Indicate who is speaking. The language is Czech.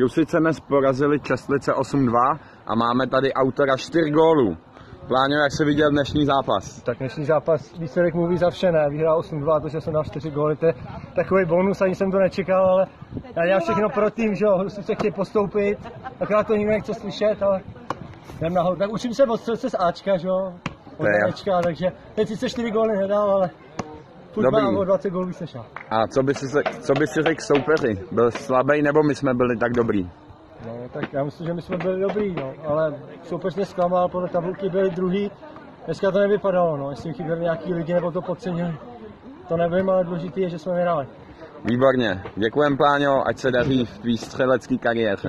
Speaker 1: Rusice dnes porazili Čestlice 8-2 a máme tady autora 4 gólů. Pláňo, jak se viděl dnešní zápas?
Speaker 2: Tak dnešní zápas, výsledek mluví za vše, ne? Vyhrál 8-2, to, že jsem dal 4 góly, to je takový bonus, ani jsem to nečekal, ale já dělám všechno pro tým, že jo, Rusice chtějí postoupit, akorát to nikdo nechce slyšet, ale jdem nahoru. Tak učím se od střelce z Ačka, že jo, od. Ačka, takže teď sice 4 góly nedal, ale furt
Speaker 1: Dobrý.
Speaker 2: o 20 gólů víc než já.
Speaker 1: A co by si, co by si řekl soupeři? Byl slabý nebo my jsme byli tak dobrý?
Speaker 2: No, tak já myslím, že my jsme byli dobrý, no, ale soupeř mě zklamal, podle tabulky byli druhý. Dneska to nevypadalo, no, jestli chyběli nějaký lidi nebo to podcenili. To nevím, ale důležité je, že jsme vyhráli.
Speaker 1: Výborně. Děkujem, Pláňo, ať se daří v tvý střelecký kariéře.